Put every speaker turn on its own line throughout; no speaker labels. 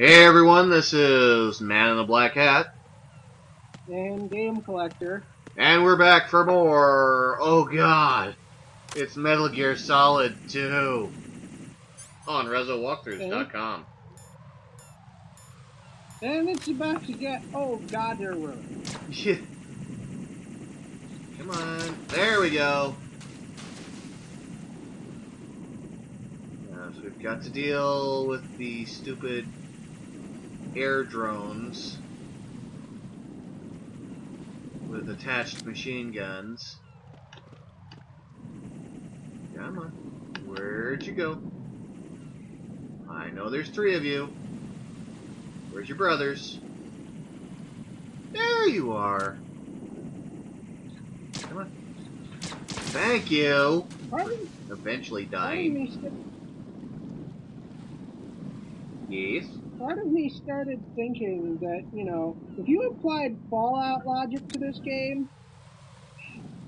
Hey everyone, this is Man in the Black Hat,
and Game Collector.
and we're back for more. Oh god, it's Metal Gear Solid 2 on RezoWalkthroughs.com.
And it's about to get, oh god, there were.
Yeah. Come on, there we go. Now, so we've got to deal with the stupid air drones with attached machine guns. Come on. Where'd you go? I know there's three of you. Where's your brothers? There you are. Come on. Thank you. Eventually dying. Yes.
Part of me started thinking that, you know, if you applied Fallout logic to this game,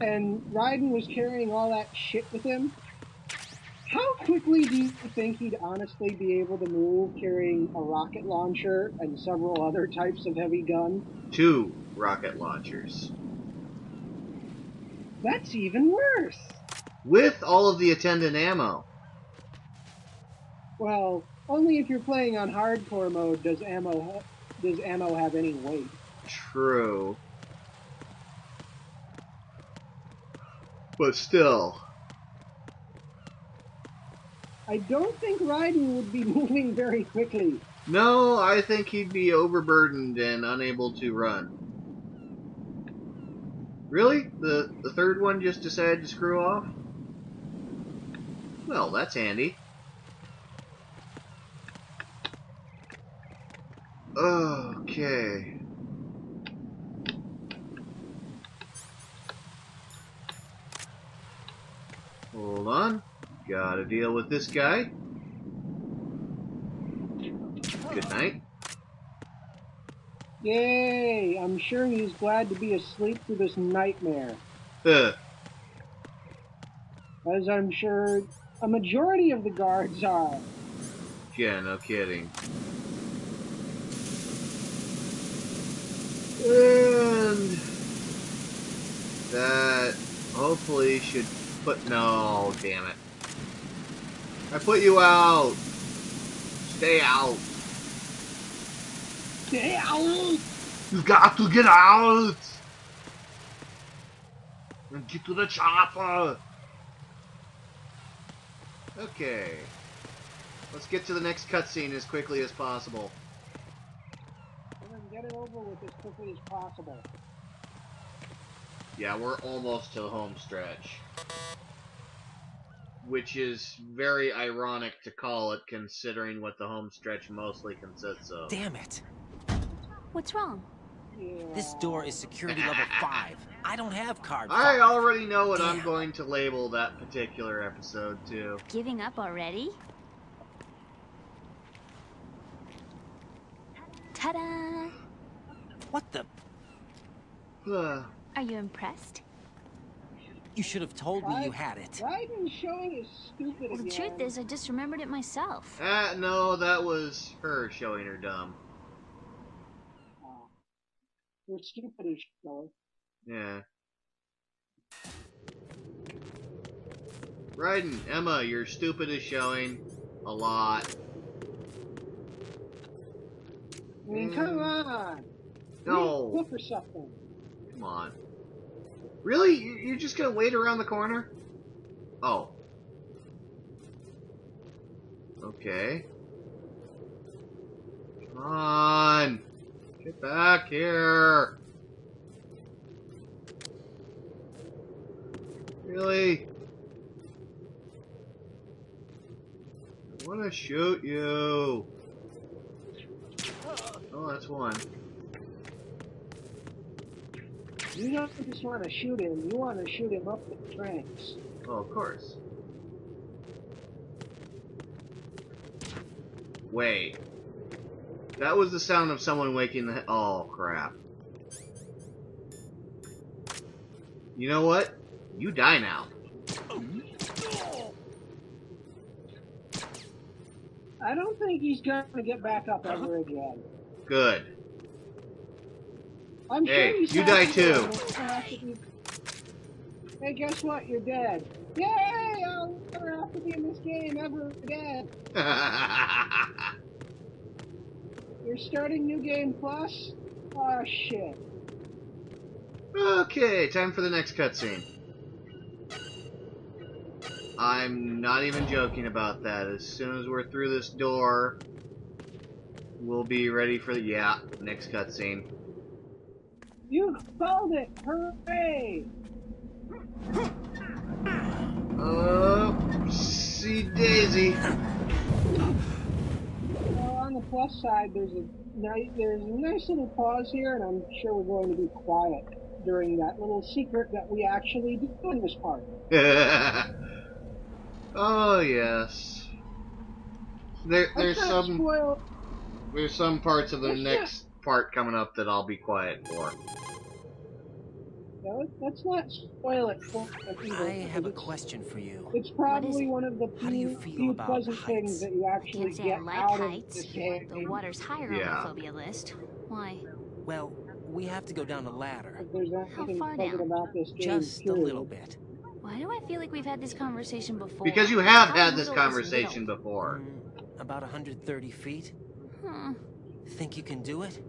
and Raiden was carrying all that shit with him, how quickly do you think he'd honestly be able to move carrying a rocket launcher and several other types of heavy gun?
Two rocket launchers.
That's even worse.
With all of the attendant ammo.
Well, only if you're playing on hardcore mode does ammo ha- does ammo have any weight.
True. But still.
I don't think Raiden would be moving very quickly.
No, I think he'd be overburdened and unable to run. Really? The the third one just decided to screw off? Well, that's handy. Okay. Hold on. Gotta deal with this guy. Good night.
Yay! I'm sure he's glad to be asleep through this nightmare. As I'm sure a majority of the guards are.
Yeah, no kidding. And that hopefully should put no, damn it. I put you out. Stay out.
Stay out!
You got to get out. And get to the chopper. Okay. Let's get to the next cutscene as quickly as possible.
And then get it over with as quickly as possible.
Yeah, we're almost to the home stretch. Which is very ironic to call it considering what the home stretch mostly consists of.
Damn it!
What's wrong?
Yeah.
This door is security level 5. I don't have card
I already know what I'm going to label that particular episode to.
Giving up already? Ta-da!
What the?
Ugh.
Are you impressed?
You should have told me you had it.
Raiden's showing is stupid
Well, the
again.
truth is, I just remembered it myself.
Ah, no, that was her showing her dumb.
Oh. You're stupid as showing.
Yeah. Raiden, Emma, you're stupid as showing a lot.
I mean, come on!
No.
For something.
Come on. Really? You're just gonna wait around the corner? Oh. Okay. Come on. Get back here. Really? I wanna shoot you. Oh, that's one.
You don't just want to shoot him, you want to shoot him up the tracks.
Oh, of course. Wait. That was the sound of someone waking the. Oh, crap. You know what? You die now.
I don't think he's going to get back up ever again.
Good.
I'm
Hey,
sure he's
you die too.
to have to be- Hey, guess what? You're dead. Yay! I'll never have to be in this game ever again. You're starting New Game Plus? Oh, shit.
okay, time for the next cutscene. I'm not even joking about that. As soon as we're through this door, we'll be ready for the yeah next cutscene.
You called it! Hooray!
Oh, see Daisy.
Well, on the plus side, there's a nice, there's a nice little pause here, and I'm sure we're going to be quiet during that little secret that we actually do in this part.
oh yes. There, there's some
spoil.
there's some parts of the next part coming up that I'll be quiet for.
No, let's- let's not spoil it for us either,
I have a question for you.
It's, it's probably
it?
one of the
How do you
few,
feel
few
about
pleasant
heights?
things that you actually
Can't say I
get
like
out
heights.
of this game.
The water's higher
Yeah.
on the phobia list. Why?
Well, we have to go down a ladder.
If there's anything
far down?
about this game,
Just a little bit.
Why do I feel like we've had this conversation before?
Because you have
How
had this conversation before.
Mm, about 130 feet.
Hmm.
Think you can do it?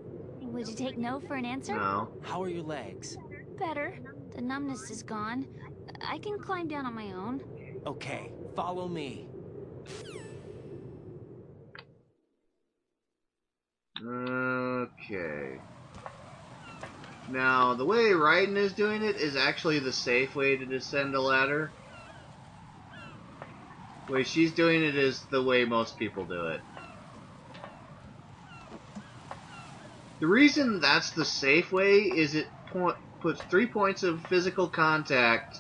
Would you take no for an answer?
No.
How are your legs?
Better. The numbness is gone. I can climb down on my own.
Okay, follow me.
Okay. Now, the way Raiden is doing it is actually the safe way to descend a ladder. The way she's doing it is the way most people do it. The reason that's the safe way is it puts three points of physical contact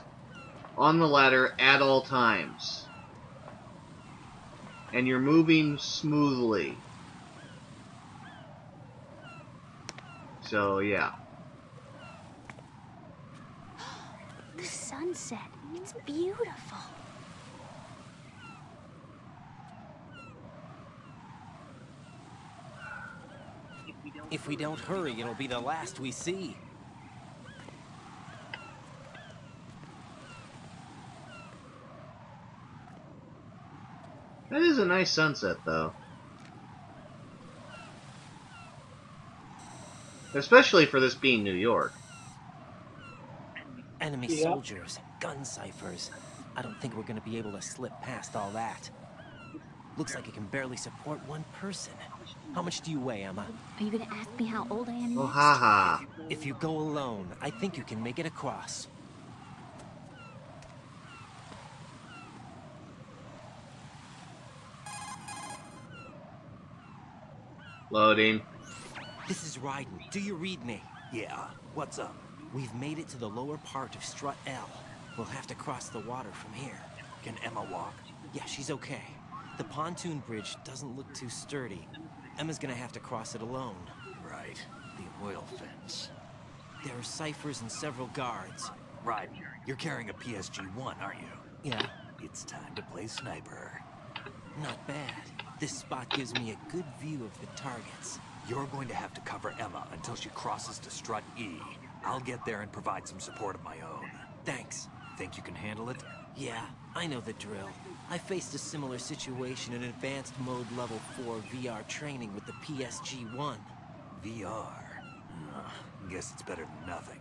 on the ladder at all times. And you're moving smoothly. So, yeah.
The sunset. It's beautiful.
If we don't hurry, it'll be the last we see.
That is a nice sunset, though. Especially for this being New York.
Enemy
Yeah.
soldiers, gun cyphers. I don't think we're gonna be able to slip past all that. Looks like it can barely support one person. How much do you weigh, Emma?
Are you gonna ask me how old I am
Oh,
next?
Ha.
If you go alone, I think you can make it across.
Loading.
This is Raiden. Do you read me?
Yeah, what's up?
We've made it to the lower part of Strut L. We'll have to cross the water from here.
Can Emma walk?
Yeah, she's okay. The pontoon bridge doesn't look too sturdy. Emma's gonna have to cross it alone.
Right, the oil fence.
There are cyphers and several guards.
Right, you're carrying a PSG-1, aren't you?
Yeah,
It's time to play sniper.
not bad. This spot gives me a good view of the targets.
You're going to have to cover Emma until she crosses to strut E. I'll get there and provide some support of my own.
Thanks.
Think you can handle it?
Yeah, I know the drill. I faced a similar situation in advanced mode level 4 VR training with the PSG-1.
VR. Uh, guess it's better than nothing.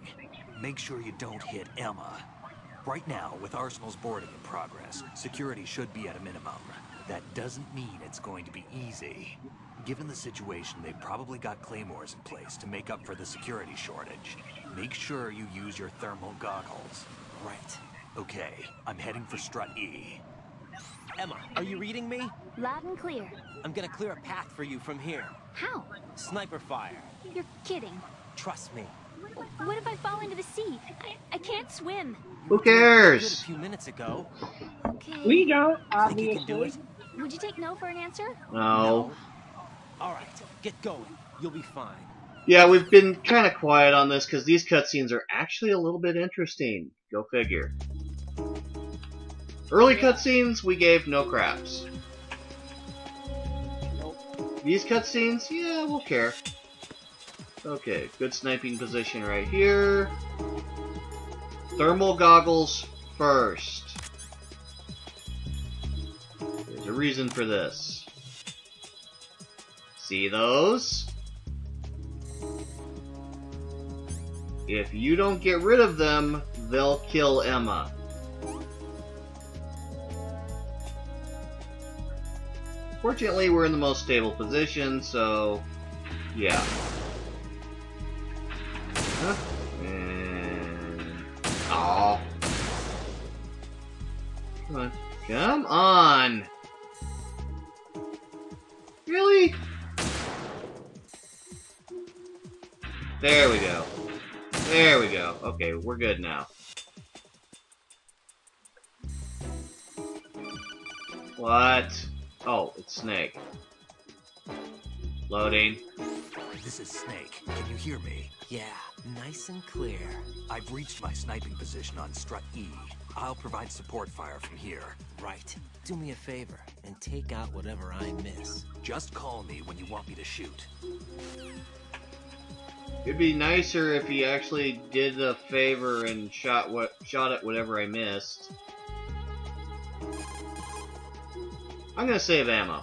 Make sure you don't hit Emma. Right now, with Arsenal's boarding in progress, security should be at a minimum. That doesn't mean it's going to be easy. Given the situation, they've probably got claymores in place to make up for the security shortage. Make sure you use your thermal goggles.
Right.
Okay, I'm heading for strut E.
Emma, are you reading me?
Loud and clear.
I'm gonna clear a path for you from here.
How?
Sniper fire.
You're kidding.
Trust me.
What if I fall into the sea? I, I can't swim.
Who
Good a
cares?
few minutes ago.
Okay.
We don't,
Think you can do it?
Would you take no for an answer?
No.
All right, get going. You'll be fine.
Yeah, we've been kind of quiet on this because these cutscenes are actually a little bit interesting. Go figure. Early cutscenes, we gave no craps. These cutscenes, yeah, we'll care. Okay, good sniping position right here. Thermal goggles first. There's a reason for this. See those? If you don't get rid of them, they'll kill Emma. Fortunately, we're in the most stable position, so yeah. Huh? And oh, come on, come on! Really? There we go. There we go. Okay, we're good now. What? Oh, it's Snake. Loading.
This is Snake. Can you hear me?
Yeah, nice and clear.
I've reached my sniping position on strut E. I'll provide support fire from here.
Right. Do me a favor and take out whatever I miss.
Just call me when you want me to shoot.
It'd be nicer if he actually did a favor and shot what shot at whatever I missed. I'm gonna save ammo.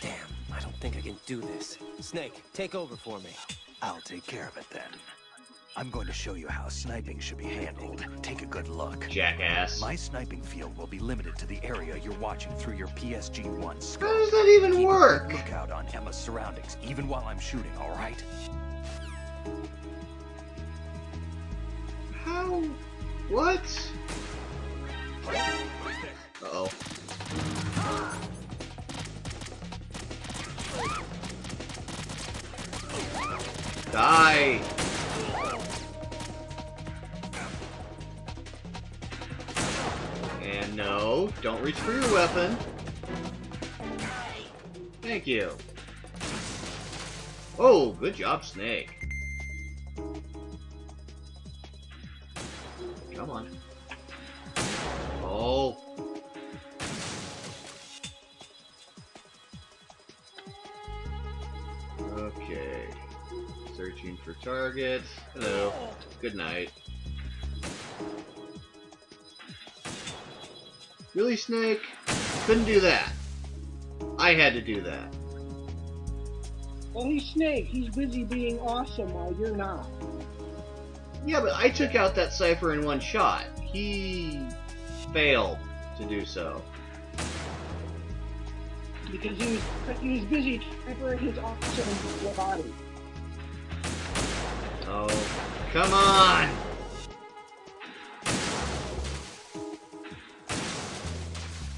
Damn, I don't think I can do this. Snake, take over for me.
I'll take care of it then. I'm going to show you how sniping should be handled. Take a good look.
Jackass.
My sniping field will be limited to the area you're watching through your PSG-1 scope.
How does that even
Keep
work?
a good lookout on Emma's surroundings, even while I'm shooting, alright?
How? What? Uh oh. Die! And no, don't reach for your weapon. Thank you. Oh, good job, Snake. Target. Hello. Good night. Really, Snake? Couldn't do that. I had to do that.
Well, he's Snake. He's busy being awesome while you're not.
Yeah, but I took out that cypher in one shot. He failed to do so.
Because he was he was busy transferring his awesome body.
Come on!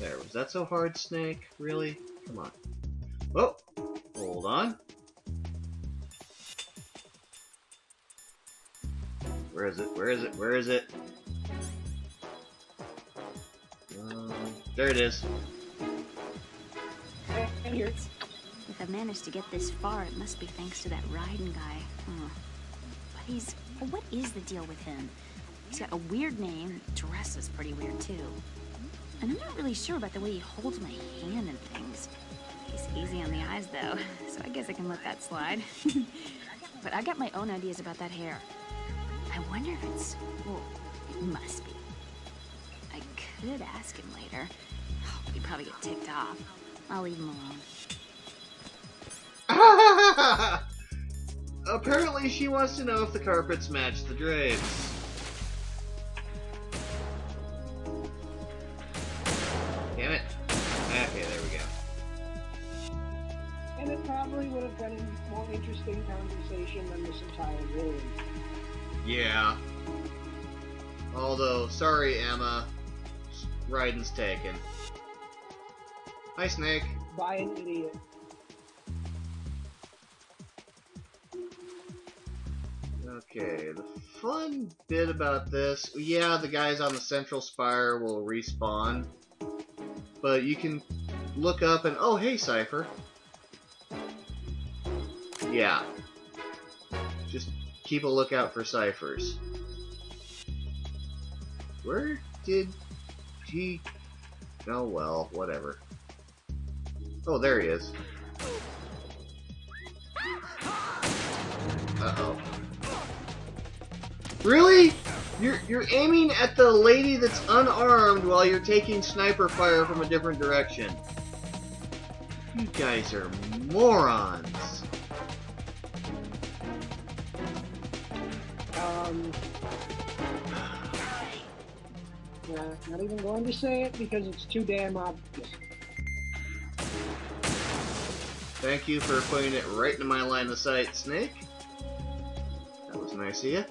There, was that so hard, Snake? Really? Come on. Oh, hold on. Where is it? Where is it? Where is it? Um, there it is.
If I managed to get this far, it must be thanks to that riding guy. Hmm. But he's... What is the deal with him? He's got a weird name, dresses pretty weird too. And I'm not really sure about the way he holds my hand and things. He's easy on the eyes though, so I guess I can let that slide. but I got my own ideas about that hair. I wonder if it's... well, it must be. I could ask him later. Oh, he'd probably get ticked off. I'll leave him alone.
Apparently, she wants to know if the carpets match the drapes. Damn it. Okay, there we go.
and it probably would have been a more interesting conversation than this entire room.
Yeah. Although, sorry, Emma. Raiden's taken. Hi, Snake.
By an idiot.
Okay, the fun bit about this, yeah, the guys on the central spire will respawn, but you can look up and, oh, hey, Cypher. Yeah. Just keep a lookout for Cyphers. Where did he... Oh, well, whatever. Oh, there he is. Uh-oh. Really? You're you're aiming at the lady that's unarmed while you're taking sniper fire from a different direction. You guys are morons.
Um, yeah, not even going to say it because it's too damn obvious.
Thank you for putting it right into my line of sight, Snake. That was nice of you.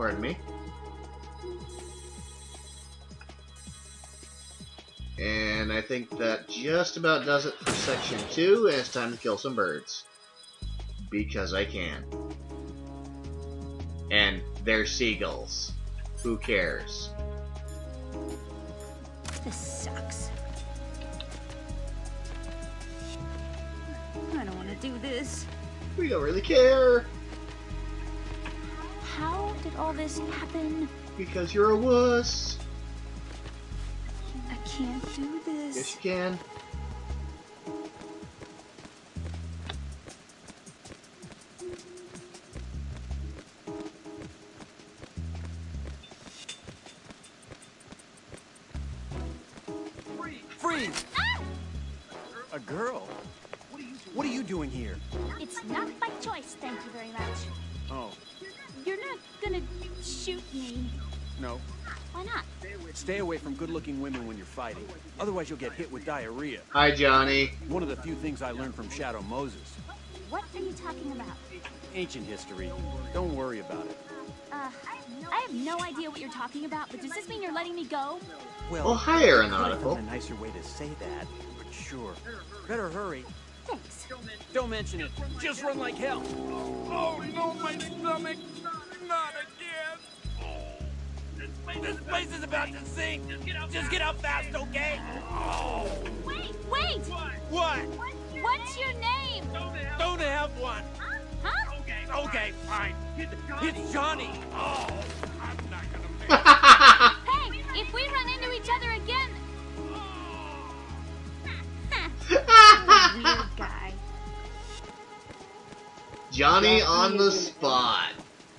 Pardon me. And I think that just about does it for section 2, and it's time to kill some birds. Because I can. And they're seagulls. Who cares?
This sucks. I don't want to do this.
We don't really care.
How did all this happen?
Because you're a wuss.
I can't do this.
Yes, you can. Fighting. Otherwise, you'll get hit with diarrhea.
Hi, Johnny.
One of the few things I learned from Shadow Moses.
What are you talking about?
Ancient history. Don't worry about it.
Uh, I have no idea what you're talking about, but does this mean you're letting me go?
Well,
Oh, hi,
I
Aeronautical.
found a nicer way to say that, but sure. Better hurry.
Thanks.
Don't mention it. Just run like hell. Oh no, my stomach! Not again! This place is about to sink. Just get out fast, okay?
Wait, wait!
What?
What's your name?
Don't have one.
Huh?
Okay, fine. It's Johnny. Oh, I'm not gonna make it.
Hey, if we run into each other again. Weird guy.
Johnny on the spot.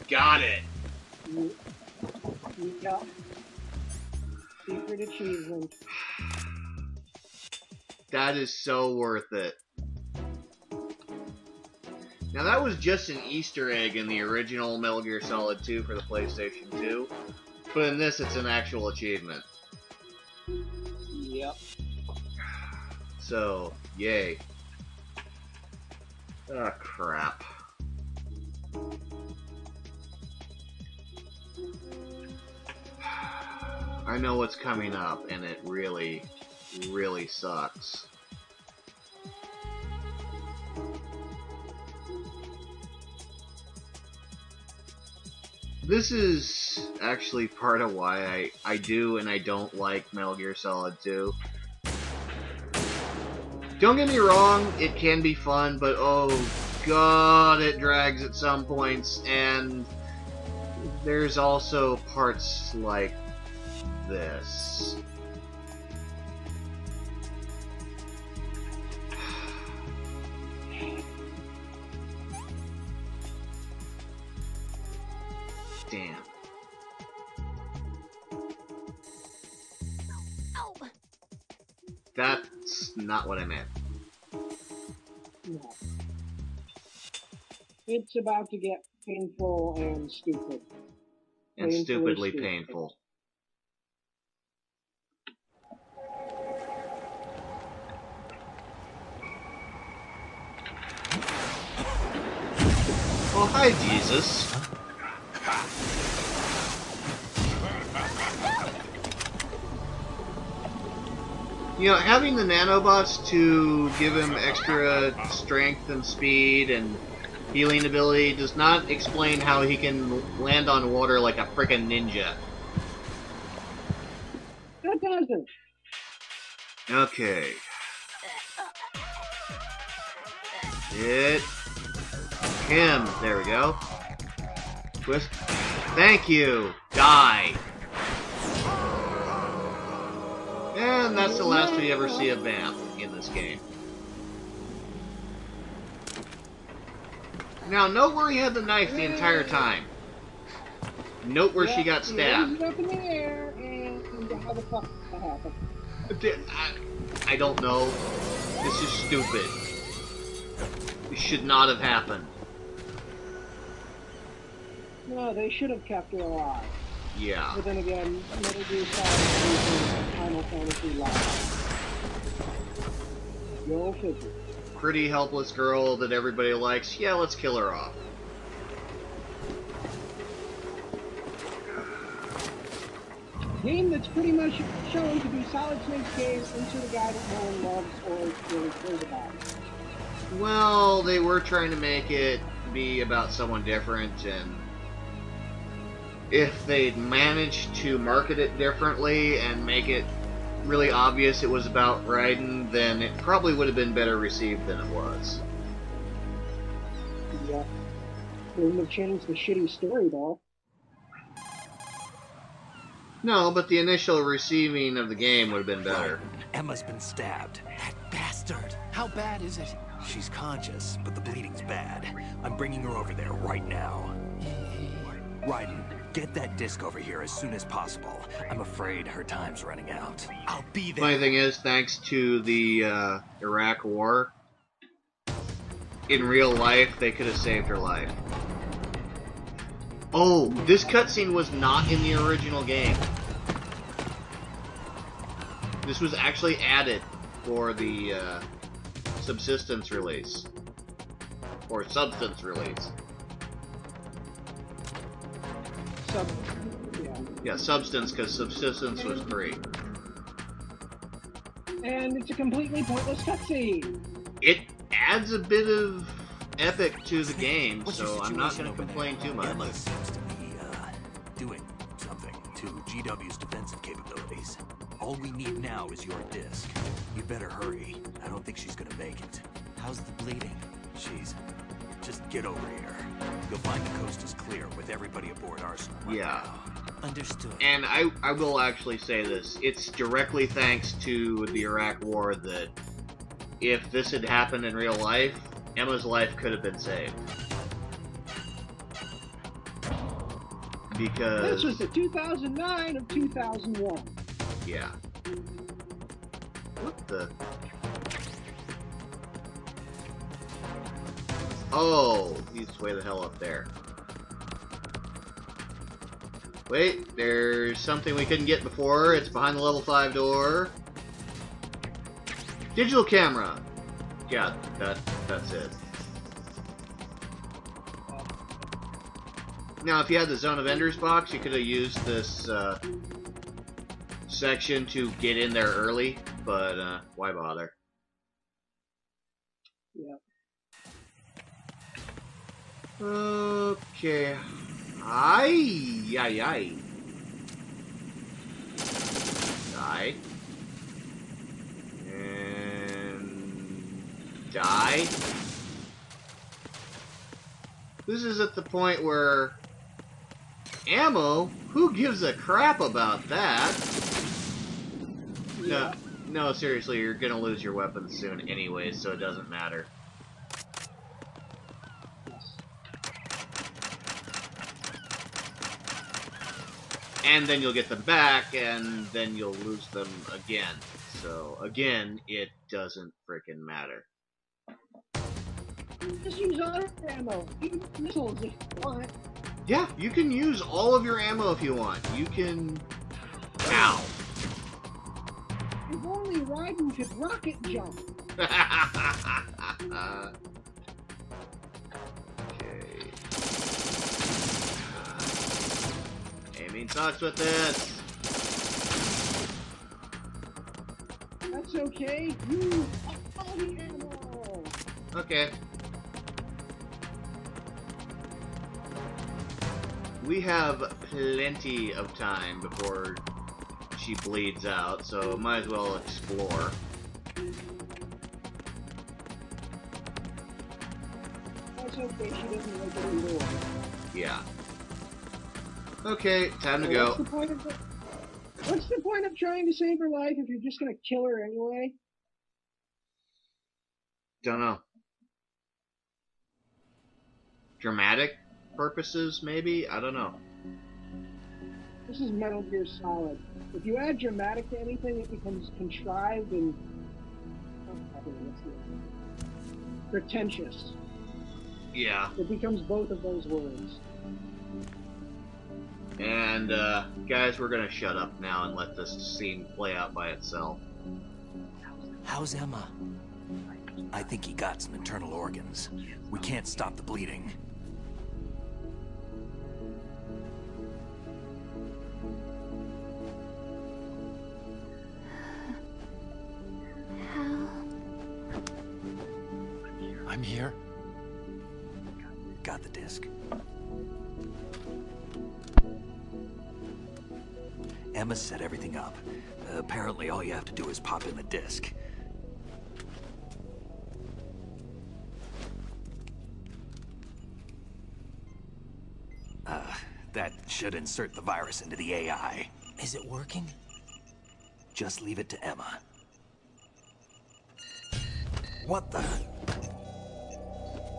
Got it.
Secret achievement.
That is so worth it. Now that was just an Easter egg in the original Metal Gear Solid 2 for the PlayStation 2, but in this it's an actual achievement.
Yep.
So, yay. Ah, crap. I know what's coming up, and it really, really sucks. This is actually part of why I, I do and I don't like Metal Gear Solid 2. Don't get me wrong, it can be fun, but oh god, it drags at some points, and there's also parts like this. Damn. That's not what I meant.
No. It's about to get painful and stupid.
And
Painfully
stupidly
stupid.
painful. Oh, hi, Jesus. You know, having the nanobots to give him extra strength and speed and healing ability does not explain how he can land on water like a frickin' ninja.
That doesn't.
Okay. Hit him. There we go. Twist. Thank you. Die. And that's the last we ever see of Vamp in this game. Now, note where he had the knife the entire time. Note where she got stabbed.
raises in the air, and how the fuck that happened?
I, I don't know. This is stupid. This should not have happened.
No, they should have kept her alive.
Yeah.
But then again, Metal Gear Solid 3 is Final Fantasy Live. Go figure.
Pretty helpless girl that everybody likes. Yeah, let's kill her off.
Game that's pretty much shown to be Solid Snake's case into the guy that no one loves or really cares about.
Well, they were trying to make it be about someone different, and if they'd managed to market it differently and make it really obvious it was about Raiden, then it probably would have been better received than it was.
Yeah. They wouldn't have changed the shitty story though.
No, but the initial receiving of the game would have been better.
Emma's been stabbed.
That bastard. How bad is it?
She's conscious, but the bleeding's bad. I'm bringing her over there right now. Raiden, get that disc over here as soon as possible. I'm afraid her time's running out.
I'll be there.
Funny thing is, thanks to the uh, Iraq War, in real life, they could have saved her life. Oh, this cutscene was not in the original game. This was actually added for the uh, subsistence release. Or substance release.
Sub. Yeah.
Yeah, substance, because subsistence was free.
And it's a completely pointless cutscene.
It adds a bit of epic to the game, so I'm not going to complain too much.
Emma seems to be uh, doing something to GW's defensive capabilities. All we need now is your disc. You better hurry. I don't think she's gonna make it. How's the bleeding? She's. Just get over here. You'll find the coast is clear with everybody aboard Arsenal. right
Yeah.
now.
Understood.
And I, I will actually say this. It's directly thanks to the Iraq War that if this had happened in real life, Emma's life could have been saved. Because...
This was the 2009 of 2001.
yeah. What the? Oh, he's way the hell up there. Wait, there's something we couldn't get before. It's behind the level 5 door. Digital camera. Yeah, that that's it. Now, if you had the Zone of Enders box, you could have used this uh, section to get in there early, but uh, why bother?
Yeah.
Okay. Ay, ay, ay. Die. And die. This is at the point where ammo. Who gives a crap about that? No, no, seriously, you're gonna lose your weapons soon anyway, so it doesn't matter. And then you'll get them back, and then you'll lose them again. So again, it doesn't frickin' matter.
Just use auto ammo. Even missiles if you want.
Yeah, you can use all of your ammo if you want. You can. Ow.
If only Raiden could rocket jump.
Aiming sucks with this.
That's okay. Use all the ammo.
Okay. We have plenty of time before she bleeds out, so might as well explore.
That's Okay,
time to go.
What's the point of What's the point of trying to save her life if you're just gonna kill her anyway?
Don't know. dramatic purposes, maybe. I don't know.
This is Metal Gear Solid. If you add dramatic to anything, it becomes contrived and pretentious.
Yeah.
It becomes both of those words.
And uh, guys, we're gonna shut up now and let this scene play out by itself.
How's Emma? I think he got some internal organs. We can't stop the bleeding. Is pop in the disc. Uh, that should insert the virus into the AI.
Is it working?
Just leave it to Emma. What the?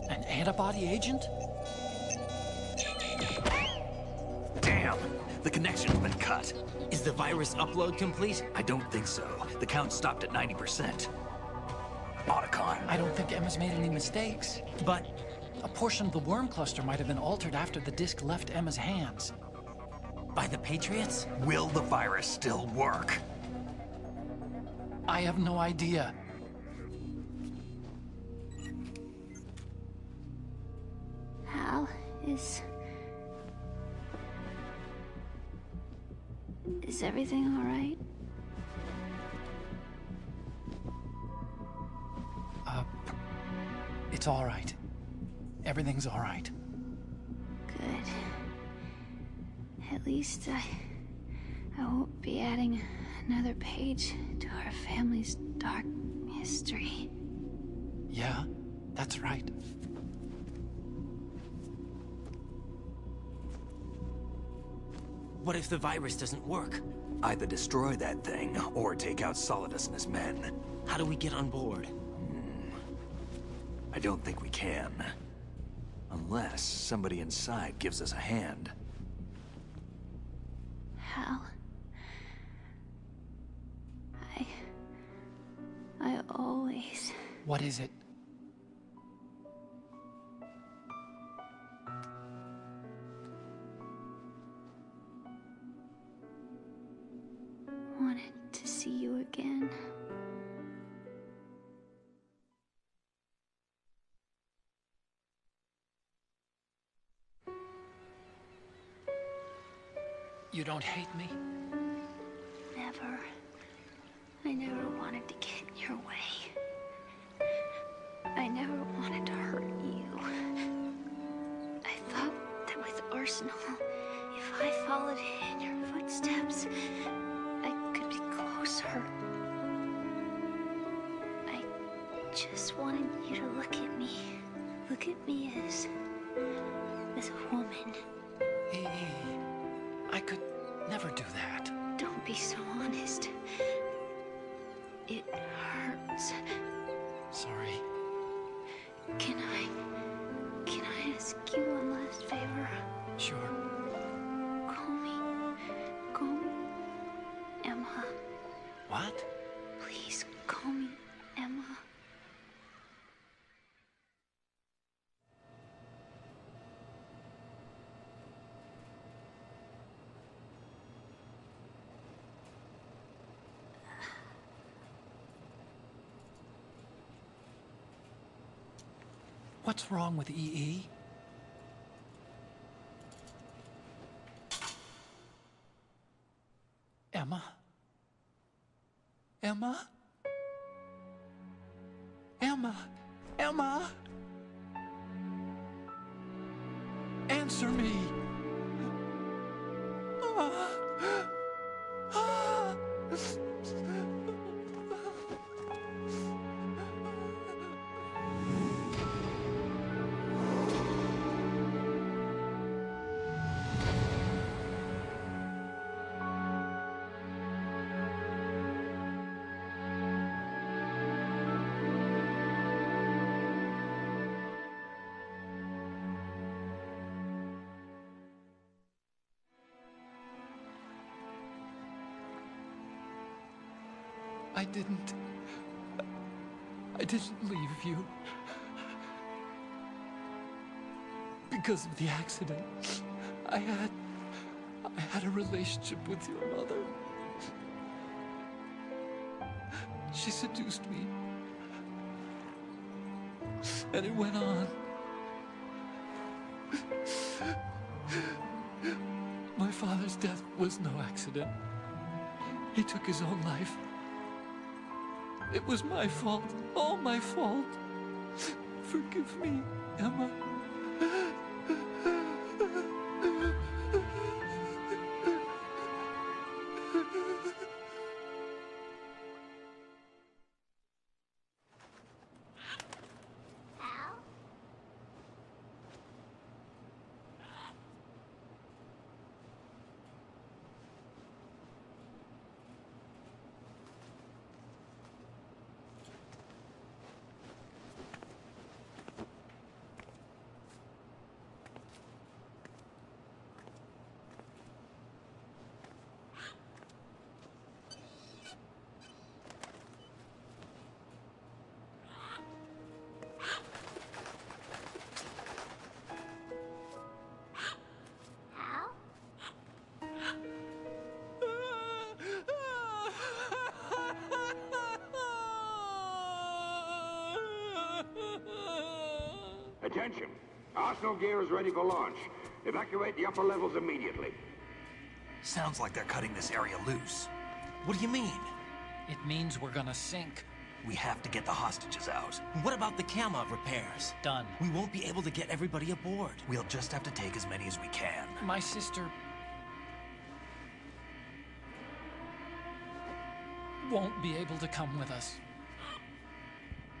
An antibody agent?
Damn! The connection's been cut.
Is the virus upload complete?
I don't think so. The count stopped at 90%. Otacon.
I don't think Emma's made any mistakes.
But
A portion of the worm cluster might have been altered after the disc left Emma's hands.
by the Patriots?
Will the virus still work?
I have no idea.
Hal is. Is everything alright?
Uh, it's all right. Everything's all right.
Good. At least I. I won't be adding another page to our family's dark history.
Yeah, that's right.
What if the virus doesn't work?
Either destroy that thing, or take out Solidus and his men.
How do we get on board? Hmm.
I don't think we can. Unless somebody inside gives us a hand.
Hal. I. I always.
What is it? Don't hate me?
Never. I never wanted to get in your way. I never wanted to hurt you. I thought that with Arsenal, if I followed in your footsteps, I could be closer. I just wanted you to look at me. Look at me as. as a woman.
I could never do that.
Don't be so honest. It hurts.
Sorry.
Can I. Can I ask you one last favor?
Sure. Wrong with EE? Emma? Emma? I didn't. I didn't leave you. Because of the accident, I had. I had a relationship with your mother. She seduced me. And it went on. My father's death was no accident. He took his own life. It was my fault, all my fault. Forgive me, Emma.
Arsenal gear is ready for launch. Evacuate the upper levels immediately.
Sounds like they're cutting this area loose. What do you mean?
It means we're gonna sink.
We have to get the hostages out.
What about the camera repairs?
Done.
We won't be able to get everybody aboard.
We'll just have to take as many as we can.
My sister. won't be able to come with us.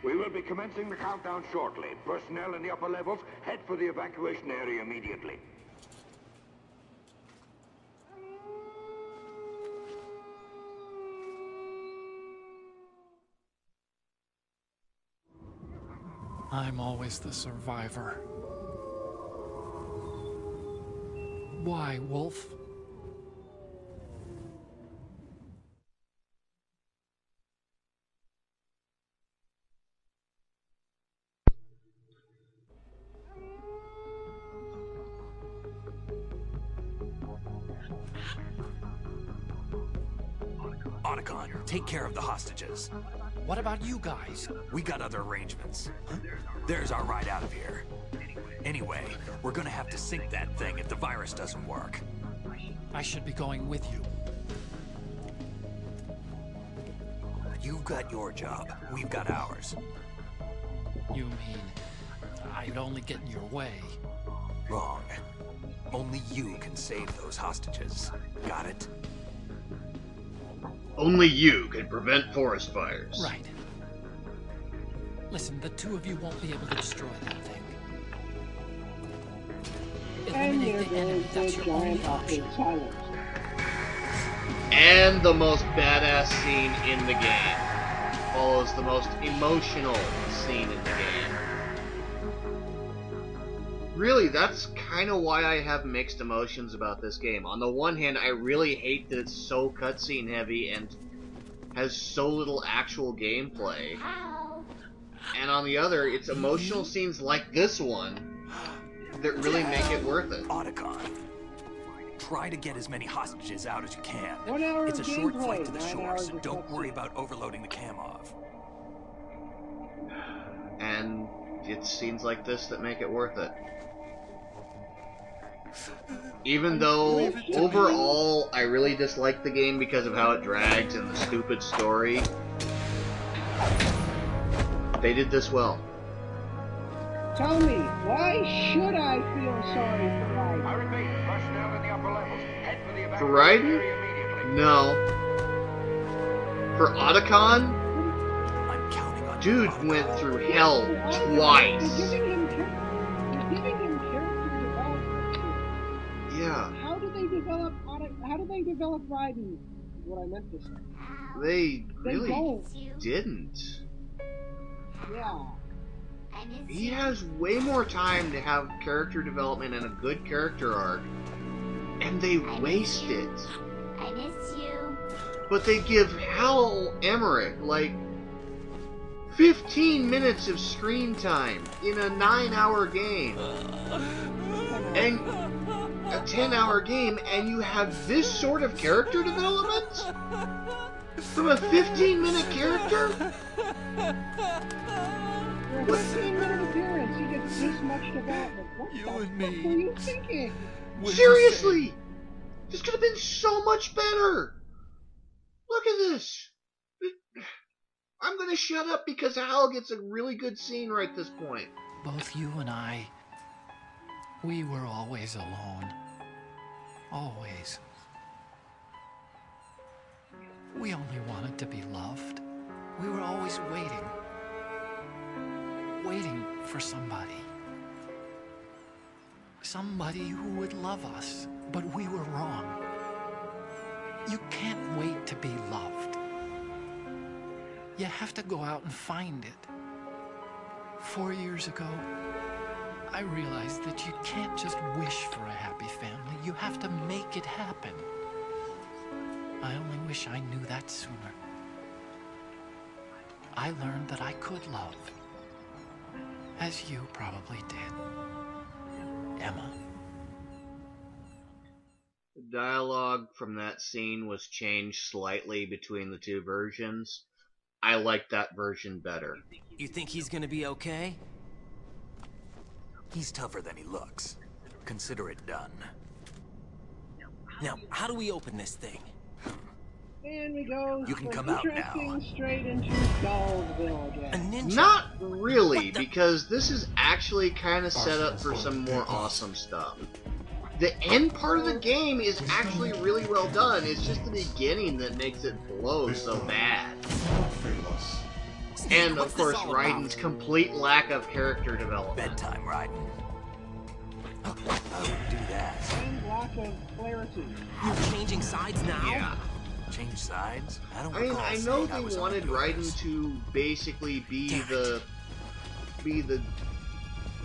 We will be commencing the countdown shortly. Personnel in the upper levels, head for the evacuation area immediately.
I'm always the survivor. Why, Wolf?
Take care of the hostages.
What about you guys?
We got other arrangements. There's our ride out of here. Anyway, we're gonna have to sink that thing if the virus doesn't work.
I should be going with you.
You've got your job. We've got ours.
You mean I'd only get in your way?
Wrong. Only you can save those hostages. Got it?
Only you can prevent forest fires.
Right. Listen, the two of you won't be able to destroy that thing.
And
Eliminate the enemy. That's your only option.
And the most badass scene in the game follows the most emotional scene in the game. Really, that's kind of why I have mixed emotions about this game. On the one hand, I really hate that it's so cutscene heavy and has so little actual gameplay. And on the other, it's emotional scenes like this one that really make it worth it.
Otacon. Try to get as many hostages out as you can.
One hour
It's a short
gameplay,
flight to the shore, so don't worry about overloading the Kamov.
And it's scenes like this that make it worth it. Even though overall I really dislike the game because of how it drags and the stupid story, they did this well.
Tell me, why should I feel sorry for
I
Raiden?
repeat, personnel in the upper levels, head for the
For Raiden?
area immediately.
No. For Otacon,
I'm counting on
dude went through hell
They're
twice.
They develop Raiden? Is what I meant to say.
they
They
really
don't.
didn't.
Yeah.
He has way more time to have character development and a good character arc, and they waste it.
I miss you.
but they give Hal Emmerich like 15 minutes of screen time in a 9 hour game. And a 10 hour game, and you have this sort of character development? From a 15 minute character?
For a 15 minute appearance, he gets this much development. What
You
the
and
fuck
me.
were you thinking?
We're the
Seriously! This could have been so much better! Look at this! I'm gonna shut up because Hal gets a really good scene right this point.
Both you and I, we were always alone. Always. We only wanted to be loved. We were always waiting. Waiting for somebody. Somebody who would love us, but we were wrong. You can't wait to be loved. You have to go out and find it. Four years ago, I realized that you can't just wish for a happy family. You have to make it happen. I only wish I knew that sooner. I learned that I could love. As you probably did. Emma.
The dialogue from that scene was changed slightly between the two versions. I like that version better.
You think he's gonna be okay?
He's tougher than he looks. Consider it done.
Now, how do we open this thing?
And we go
You can come out now.
straight into Dollsville
A
again.
ninja?
Not really, because this is actually kind of set up for some more awesome stuff. The end part of the game is actually really well done. It's just the beginning that makes it blow so bad.
Snake,
And
what's
of course,
all about?
Raiden's complete lack of character development.
Bedtime, Raiden. I wouldn't do that.
Same lack of clarity.
You're changing sides now?
Yeah.
Change sides? I don't
I mean,
recall
I know
saying I
they wanted
open to
Raiden to basically be
Damn it.
the be the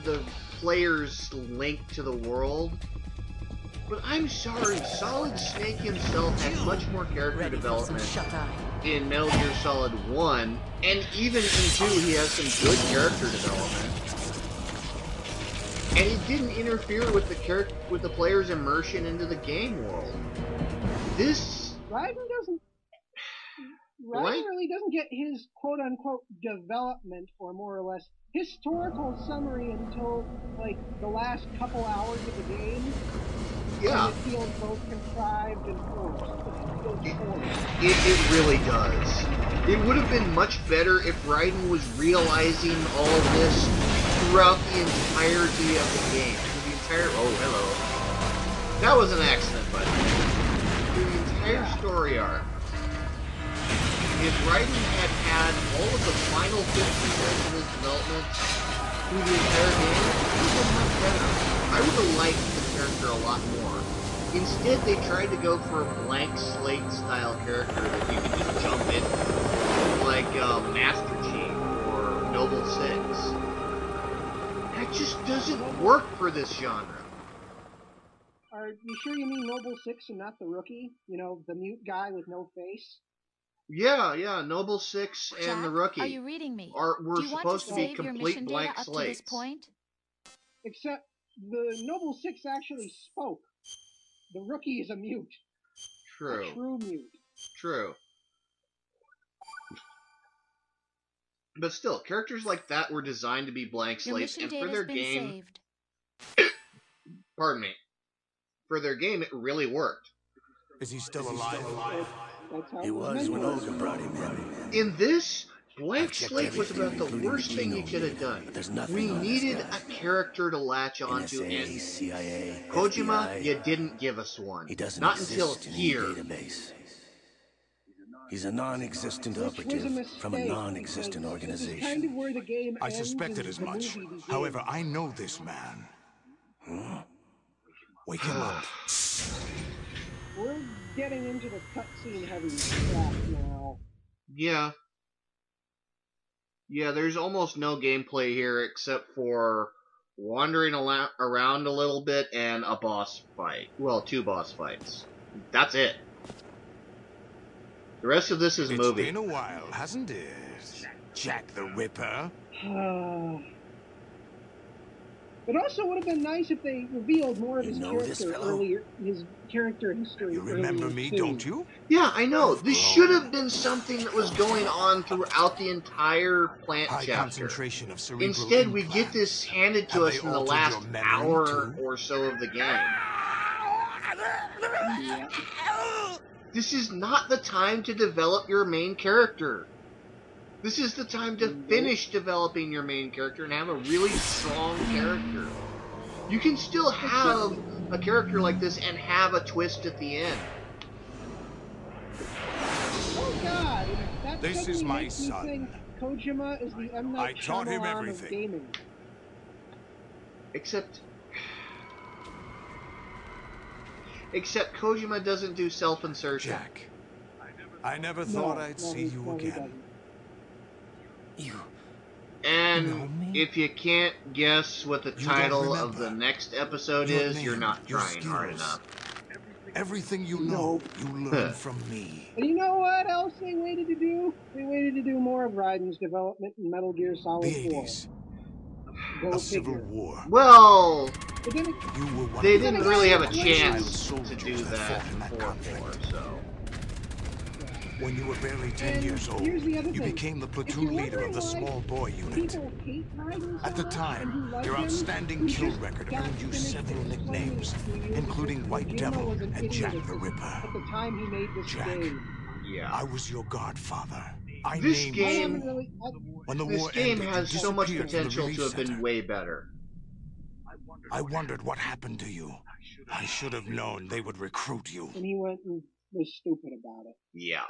the player's link to the world. But I'm sorry, Solid Snake himself had much more character
Ready
development
shut eye?
In Metal Gear Solid 1, and even in 2 he has some good character development. And he didn't interfere with the character with the player's immersion into the game world. This
Raiden doesn't.
Right?
really doesn't get his quote unquote development, or more or less historical summary until like the last couple hours of the game.
yeah,
And it feels both contrived and forced. It.
It, really does. It would have been much better if Raiden was realizing all this throughout the entirety of the game. The entire oh hello. That was an accident, but the entire story arc. If Raiden had had all of the final 50 minutes of his development through the entire game, it would have been much better. I would have liked the character a lot more. Instead, they tried to go for a blank slate style character that you can just jump in, like uh, Master Chief or Noble Six. That just doesn't work for this genre.
Are you sure you mean Noble Six and not the rookie? You know, the mute guy with no face?
Yeah, yeah, Noble Six and the
Jack,
Rookie
Are you reading me?
are were
Do you want
supposed
to
to be complete blank
data up
slates.
to this point?
Except the Noble Six actually spoke. The rookie is a mute.
True,
A true mute.
true. But still, characters like that were designed to be blank slates, and for their game,
saved.
pardon me, for their game, it really worked.
Is he still alive?
That's how
He was when Olga brought him in.
In this, blank
checked
slate was about the worst thing you could have done.
there's nothing
We needed a character to latch onto,
NSA,
and
CIA,
Kojima,
FBI.
you didn't give us one.
He doesn't
Not
exist
until
in
here.
the database. He's a non-existent
Which was a
operative from a non-existent
because This is
organization.
kind of where the game
I suspected as much. However, I know this man. Wake him up.
We're getting into the cutscene heavy stuff now.
Yeah. Yeah, there's almost no gameplay here except for wandering ala- around a little bit and a boss fight. Well, two boss fights. That's it. The rest of this is
It's
movie.
been a while, hasn't it? Jack the Ripper.
It also would have been nice if they revealed more of
You
his
know
character
fellow?
earlier, his character history.
You remember me,
too.
don't you?
Yeah, I know. This oh. should have been something that was going on throughout the entire plant
High
chapter.
concentration of cerebral
Instead, we get this handed to
Have
us
they
in the last hour
too?
or so of the game.
Yeah.
This is not the time to develop your main character. This is the time to mm-hmm. finish developing your main character and have a really strong character. You can still have a character like this and have a twist at the end.
Oh God! That
This is my
makes me
son.
think Kojima is the M Night
I taught him
Shyamalan of
everything.
Except. Except Kojima doesn't do self insertion.
Jack. I never
No,
thought I'd
no,
see you again.
doesn't.
You.
And if you can't guess what the
You
title of the next episode
Your
is, you're not
your
trying hard enough.
Everything you
No.
know, you learn from me.
And you know what else they waited to do? They waited to do more of Raiden's development in Metal Gear Solid
The
4.
80s,
Go
a civil war.
Well,
But then it,
You were one
they didn't really have a chance
Silent
to
soldiers
do
that
that
fought
for four, so.
When you were barely 10
And
years old,
here's the other
you
thing.
became the platoon leader of the small boy unit.
people hate Raiden so
At the time,
and who like
your outstanding
we
kill record earned you several nicknames, including White Devil and Jack the
the-
Ripper.
At the time he made this
Jack.
Yeah.
I was your godfather. I
This
named
game-
you.
haven't really. I,
When the
This
war
game
ended,
has so much
disappeared from the
potential to
relief
have been
center.
way better.
I wondered what happened to you. I should have known they would recruit you.
and he went and was stupid about it.
Yeah.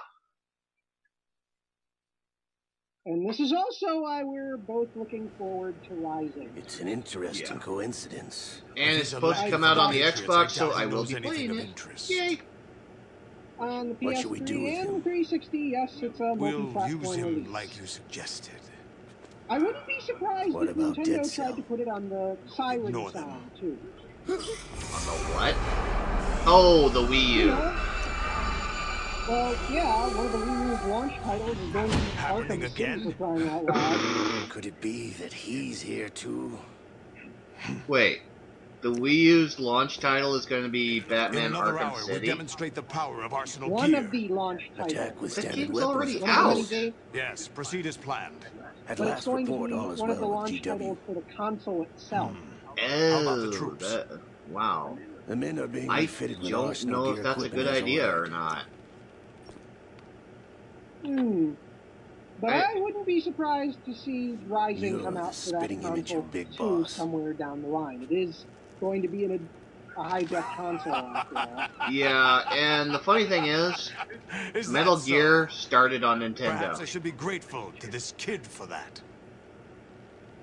And this is also why we're both looking forward to Rising.
It's an interesting
Yeah.
coincidence.
And it's supposed to come out on the Xbox, so I will
knows
be
anything
playing
of
it.
interest.
Yay!
On the
What should we do with
and
him?
360, yes, it's a
We'll use him
release.
like you suggested.
I wouldn't be surprised
What
if
about
Nintendo
Dead
tried
Cell?
to put it on the Siren
Ignore them.
sound too.
On the what? Oh, the Wii U.
know? Well, yeah, one of the Wii U's launch titles is going to be
Happening
Arkham
again?
City for crying.
Could it be that he's here too?
Wait. The Wii U's launch title is going to be
In
Batman
another
Arkham
hour, we'll demonstrate the power of Arsenal
One
gear.
of the launch titles.
Attack with
That
standard
game's
weapons.
already
One of the many
out.
games,
Yes, proceed as planned.
At
but it's
last
going to
report,
be
all is
one of the launch
GW.
titles for the console itself.
Oh,
How about the troops?
that- wow.
The men are being
I
refitted with
don't know if that's a good idea or not.
Hmm. But
I-
I, wouldn't be surprised to see Rising come out for that console
of Big
too
Boss.
somewhere down the line. It is going to be in a, a high def console after all.
Yeah, and the funny thing is,
Is
Metal
so?
Gear started on
Perhaps I should be grateful to this kid for that.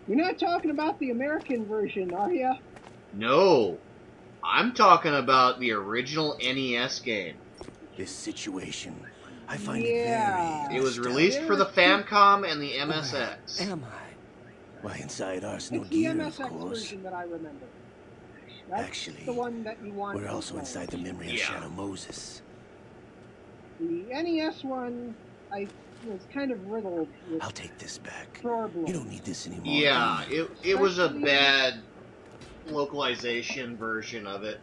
You're not talking about the American version, are you?
No, I'm talking about the original NES game.
This situation, I find
Yeah.
it very.
It was released for the Famicom and the oh MSX.
Am I? Why inside Arsenal
It's the
gear, of
MSX
course.
version that I remember. That's
Actually,
the one that you want.
We're also
play.
inside the memory of
Yeah.
Shadow Moses.
The NES one, I was kind of riddled with
I'll take this back.
problems.
You don't need this anymore.
Yeah,
do
it, it was a bad localization version of it.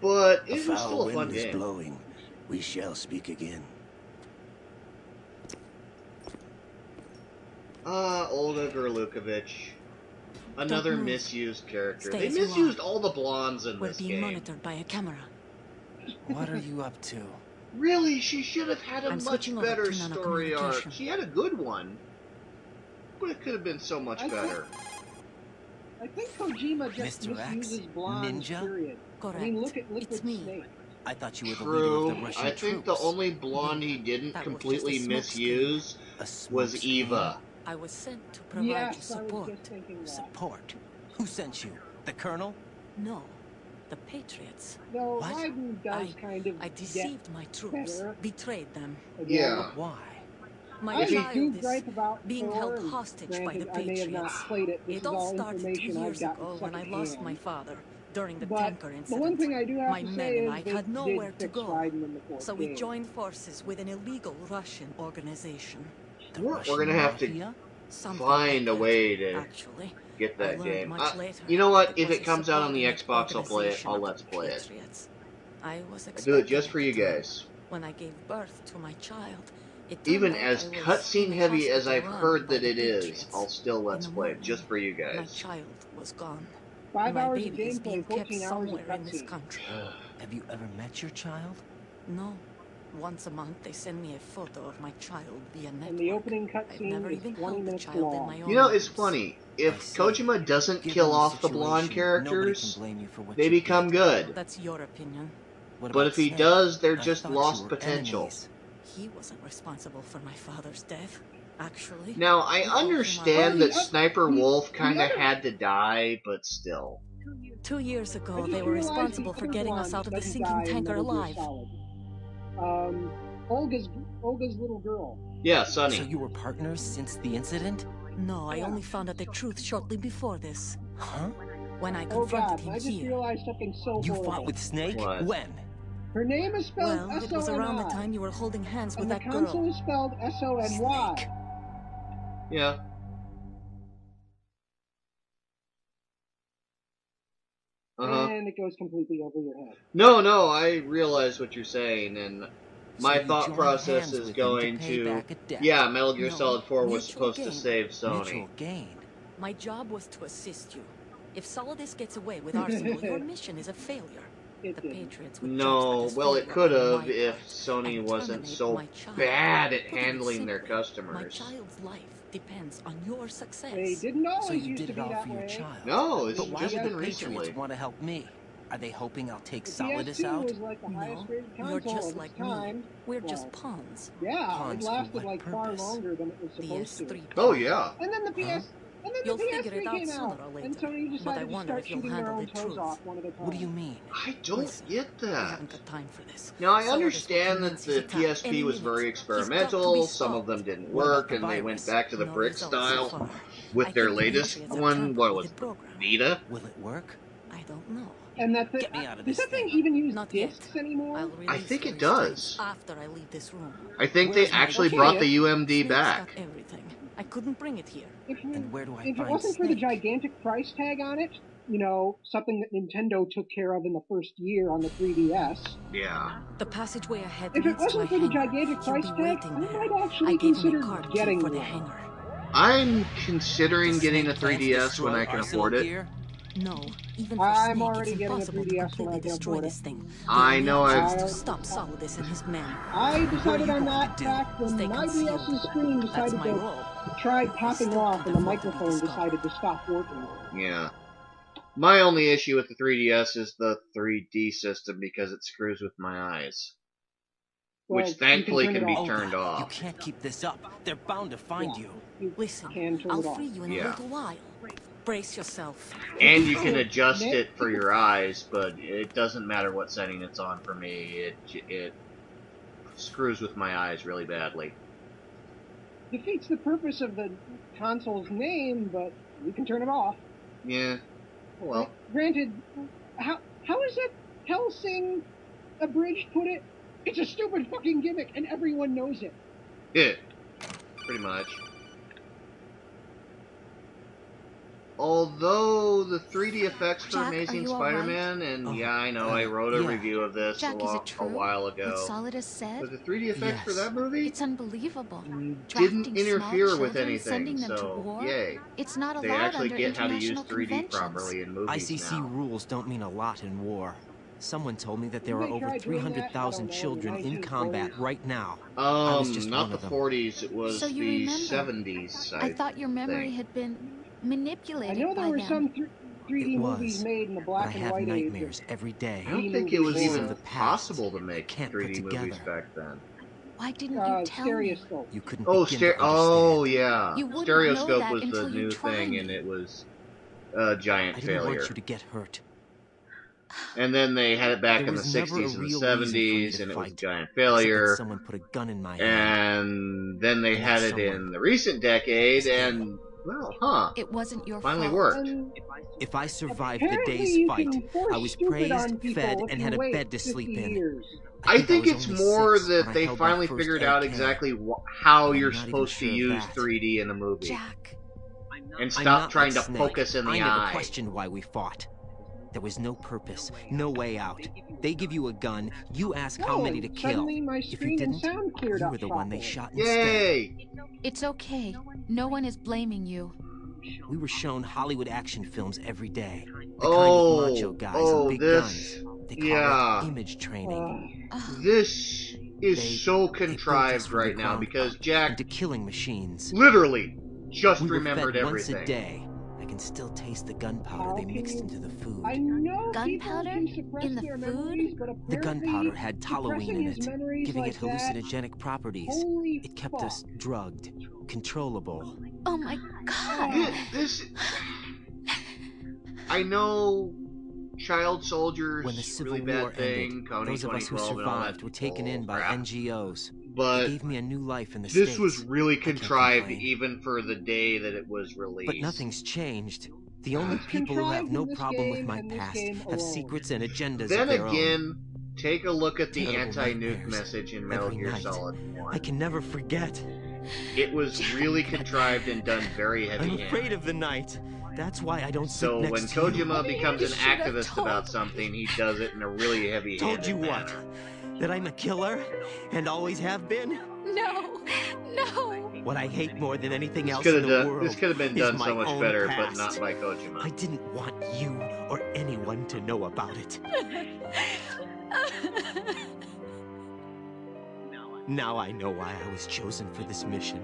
But
A
it was still a
wind
fun
is
game.
blowing. We shall speak again.
Uh, Olga Gurlukovich. Another misused character.
Stay
they
as you are.
misused all the blondes in
We're
this
being
game.
monitored by a camera.
What are you up to?
Really, she should have had a
I'm
much better story arc. She had a good one. But it could have been so much
I think-
better.
I think Kojima just
Mr. X?
misuses blondes,
Ninja?
period.
Correct.
I mean, look at Liquid
it's me.
Snake.
I thought you were the leader
True.
of the Russian
I think
troops.
the only blonde he didn't
That
completely
just
misuse was. Eva.
I was sent to provide you
Yes, I
support.
just thinking that.
Support? Who sent you? The colonel?
No, the Patriots.
Though
What?
Raiden does
I-
kind of
I
get
deceived my troops,
better.
betrayed them.
Yeah.
Why?
My
I
If he-
child
do
is
gripe about
being
Thor,
held
and
hostage by during the
but
tanker incident,
one thing I do have
my
to say
men
and
I had nowhere to go, so we joined forces with an illegal Russian organization.
The
We're
Russian
gonna have to find a way to
actually
get that game. Uh, you know what? If it comes out on the Xbox, I'll play it. I'll let's play it.
I was
I do it just for you guys.
When I gave birth to my child,
even as cutscene heavy as I've heard that it is, I'll still let's play it just for you guys.
My child was gone.
Five
My
hours
baby is being kept somewhere in this country.
Have you ever met your child?
No. Once a month, they send me a photo of my child via network.
And the opening cutscene
never even
20 minutes
child
long.
you know, it's funny. If Kojima doesn't kill off the blonde characters, they become good.
That's your opinion.
But if he does, they're
I
just lost potential.
Enemies.
He wasn't responsible for my father's death actually.
Now, I understand that Sniper Wolf kind of had to die, but still.
Two years ago, they were responsible for getting us out of the sinking tanker alive.
Um, Olga's, Olga's little girl.
Yeah, Sonny.
So you were partners since the incident?
No, I only found out the truth shortly before this.
Huh?
When I confronted oh
God,
him
I just
here.
Realized something so
you
horrible.
fought with Snake?
What?
When?
Her name is spelled
well,
S-O-N-Y.
it was around the time you were holding hands with
that girl.
the
console is spelled S-O-N-Y.
Snake.
Yeah. Uh-huh.
And it goes completely over your head.
No, no, I realize what you're saying, and my
so
thought process is going
to,
to yeah, Metal Gear
no,
Solid 4 was supposed
gain, to
save Sony.
Gain.
My job was to assist you. If Solidus gets away with Arsenal, your mission is a failure. The Patriots would
no, well, it could have if Sony wasn't so bad at handling their
customers. My child's life depends on your success.
They didn't always
so you
used
did
to be it
all
that
for your child.
No, it's
but why would the Patriots
recently.
want to help me? Are they hoping I'll take Solidus out?
Like
no, you're just like me. We're
well, just
pawns.
Yeah,
pawns
it lasted like
purpose?
far longer than it was supposed
PS3 to.
Oh yeah.
And then the PS.
You'll figure it out sooner or later. But I wonder if you'll handle the truth.
What do you mean?
I don't
Listen,
get that.
I haven't got time for this.
Now I
so
understand that the PSP was very experimental. Some of them didn't work, and they went back to the brick style
so
with their latest one. What was
it,
Vita?
Will it work?
I don't know.
And that's it.
Get me out of
does that thing,
thing
even use
Not
discs yet.
anymore?
I think it does.
After I leave this room.
I think
Where's they
actually brought the UMD back.
Everything. I couldn't bring it here.
If you,
and where do I
If it wasn't Snake? for the gigantic price tag on it, you know, something that Nintendo took care of in the first year on the 3DS.
Yeah.
The passageway ahead.
If it wasn't for the gigantic price tag, I might actually
I
consider getting
for the hangar.
I'm considering getting a 3DS when I can afford it.
Gear?
No, even for
I'm
Snake,
already
it's impossible to completely destroy this thing.
I know I've...
to stop Solidus and his men.
I decided on that back when my DS's screen decided That's
my
to
role
tried popping off and the microphone decided to stop working.
Yeah. My only issue with the 3DS is the 3D system because it screws with my eyes.
Well,
which thankfully can,
can
be turned off.
You can't keep this up. They're bound to find
yeah.
you.
Listen, I'll free you in
yeah.
a little while. Brace yourself.
And you can adjust it for your eyes, but it doesn't matter what setting it's on for me. It it screws with my eyes really badly
defeats the purpose of the console's name, but we can turn it off.
Yeah. Well.
Granted, how how is it Hellsing abridged put it? It's a stupid fucking gimmick, and everyone knows it.
Yeah. Pretty much. although the 3D effects for
Jack,
Amazing
Spider-Man, right?
and
oh,
yeah, I know,
uh,
I wrote a
yeah.
review of this
Jack,
a,
long,
a, while ago.
What Solidus said?
But the 3D effects
yes.
for that movie?
It's unbelievable.
Didn't interfere with anything,
sending them
so to
war?
yay.
It's not allowed
they actually get how to use 3D properly in movies
ICC
now.
rules don't mean a lot in war. Someone told me that there are over 300,000 children in combat right now. Um, I was just
not the 40s, it was
so
the
remember.
70s. I,
I thought your memory had been manipulated.
I know there were some 3D movies made in the black and white
nightmares
age.
every day.
I don't think it was even possible to make 3D movies back then.
Why didn't
uh,
you tell
stereoscope. me?
You couldn't.
Oh,
begin
oh yeah.
You
stereoscope was the new thing, and it was a giant
I didn't want you to get hurt.
And then they had it back
there
in the 60s and the 70s, and it was a giant failure.
Someone put a gun in my hand.
And then they had it
someone.
in the recent decade, and well, huh.
It wasn't your
Finally
fault.
worked.
And
If I survived the day's fight, I was praised, fed, and had a bed to sleep in.
years.
I
think
think
I
it's more that they finally figured out exactly wh- how
I'm
you're supposed
sure
to use
that.
3D in a movie.
Jack,
And
I'm
stop
not
trying
like
to
Snake.
focus in the
I never
eye.
questioned why we fought. There was no purpose, no way out. They give you a gun, you ask how
Oh,
many to kill.
my
If you
screen
didn't,
sound
you were the one they
properly.
shot instead.
Yay!
it's okay. No one is blaming you.
We were shown Hollywood action films every day. The kind
Oh,
with macho guys
oh,
and big
this-
guns. They call
yeah.
it image training.
Uh,
This is
They-
so
they built us
contrived right now because Jack
into killing machines.
literally just
we were
remembered
fed
everything.
once a day. I can still taste the gunpowder they mixed into the food.
I know
Gunpowder
people can suppress
in the food?
memories,
The gunpowder had toluene in it, giving
like
it
that,
hallucinogenic properties.
Holy
It kept
fuck.
us drugged, controllable.
Oh my oh god.
Thi- This, I know, child soldiers,
When the Civil
really
War
thing,
ended,
Kony
those of us who
2012 and all that
survived were taken in by
crap.
NGOs.
But
gave me a new life in the
this
States.
was really contrived, even for the day that it was released.
But nothing's changed. The only people who have no problem with my past have secrets and agendas
Then
of their
again,
own.
take a look at the
Terrible
anti-nuke message in Metal Gear
night.
Solid 1.
I can never forget.
It was really contrived and done very heavy.
I'm afraid of the night. That's why I don't
So
sit
when
next to you.
Kojima becomes an activist about something, he does it in a really heavy
Told you what? That I'm a killer and always have been?
No. No.
What I hate more than anything
This
else in the
done.
world
This could have been
is
done
my
so much
own
better, but
past.
not by Kojima.
I didn't want you or anyone to know about it. Now I know why I was chosen for this mission.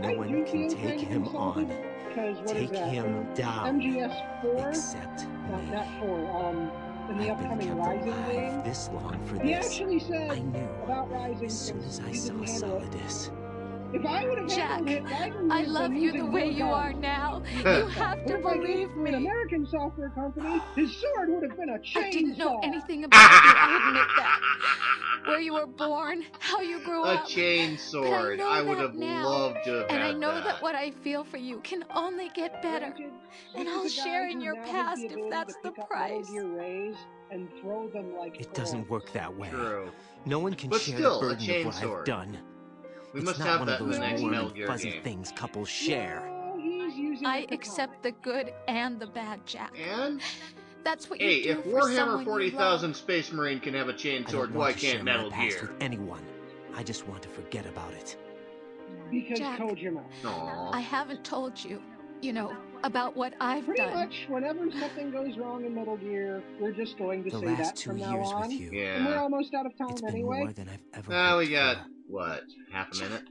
No one can take him on.
'Cause what is
Take him down.
MGS 4?
Except
Not,
me.
not 4. Um, in the
I've been
upcoming Rising game,
this long for
he
this.
actually said
I knew
about Rising
as soon as I saw. Solidus.
Jack,
handled it, Rising
I
would have
love you the way you are now. You have to
I
believe
gave him An
me.
American software company, his sword would have been a chainsaw.
I didn't know anything about you. I admit that. Where you were born, how you grew
A
up.
A
chain
sword.
I,
I, would have
now,
loved to have
And
had
I know
that.
that what I feel for you can only get better. And I'll
is a guy
share in your past if that's the
pick up Metal
price.
And throw them like
It doesn't work that way.
True.
No one can
But
share
still,
the burden of what
sword.
I've done.
We
it's
must
not
have
one
that
of those
next
warm
Metal
and
Gear
fuzzy
game.
things couples share.
No,
I accept the good and the bad, Jack.
And
That's what you
hey,
do
if
for
Warhammer
someone you
40,000. Space Marine can have a chain
I
sword,
don't
why
want to share
can't
my
Metal
past
Gear?
with anyone. I just want to forget about it.
because
Jack.
Kojima.
Aw.
I haven't told you, you know, about what I've
Pretty
done.
much, whenever something goes wrong in Metal Gear, we're just going to
The
say that from now on.
with you,
And we're almost out of time
it's been
anyway.
more than I've ever
Now we got,
for.
what, half a minute?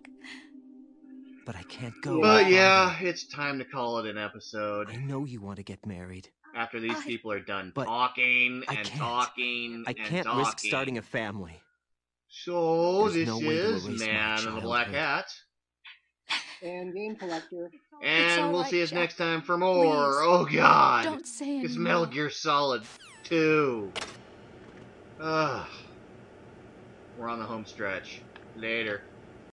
But I can't go.
But yeah,
him.
it's time to call it an episode.
I know you want to get married.
After these
I-
people are done
But
talking and
can't.
talking
I can't
talking.
risk starting a family.
So
There's
this
no
is Man in the Black. Hat,
And Game Collector.
And we'll
right,
see us
Jack.
next time for more.
Please,
oh God,
Don't say
it's. Metal Gear Solid 2. Ugh. We're on the home stretch. Later.